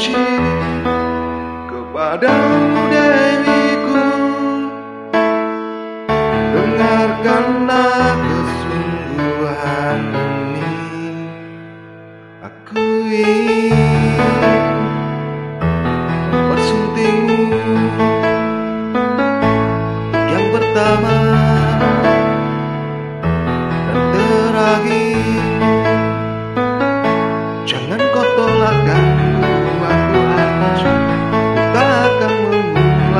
suci kepadamu Dewiku Dengarkanlah kesungguhan ini. Aku ingin bersuntingmu. Yang pertama